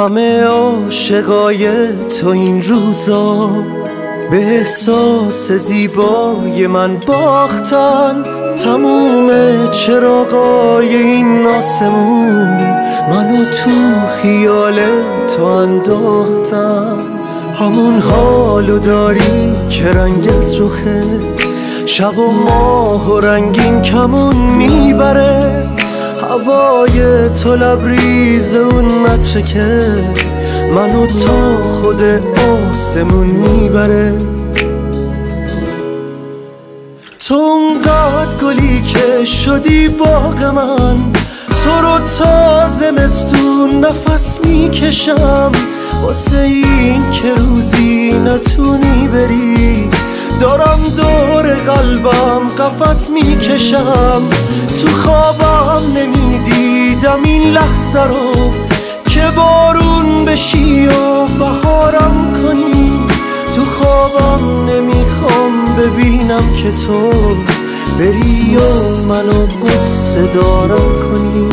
همه عاشقای تو این روزا به احساس زیبای من باختن. تموم چراغای این آسمون منو تو خیال تو انداختن همون حالو داری که رنگ از رخه شب و ماه و رنگین کمون می‌بره. هوای تو لبریز اون مترکه منو تا خود آسمون می‌بره. تو اونقدر گلی که شدی باغ من تو رو تا زمستون نفس می‌کشم. واسه این که روزی نتونی بری دارم دور قلبم قفس می‌کشم. تو خوابم نمی‌دیدم این لحظه رو که بارون بشی و بهارم کنی. تو خوابم نمی‌خوام ببینم که تو بری و منو قصه دارم کنی.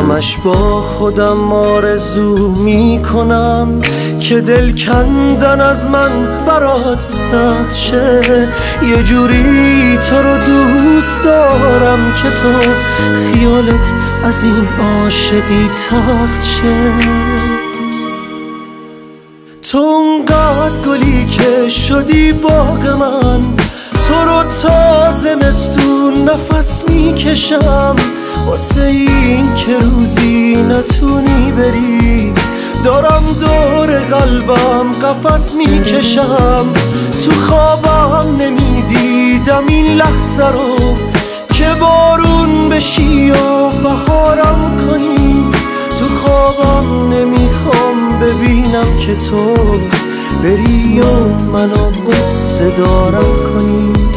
همش با خودم آرزو می‌کنم که دل کندن از من برات سخت شه. یه جوری تو رو دوست دارم که تو خیالت از این عاشقی تخت شه. تو اونقدر گلی که شدی باغ من تو رو تا زمستون نفس می‌کشم. واسه این که روزی نتونی بری. دارم دور قلبم قفس می‌کشم. تو خوابم نمی‌دیدم این لحظه رو که بارون بشی و بهارم کنی. تو خوابم نمی‌خوام ببینم که تو بری و منو قصه دارم کنی.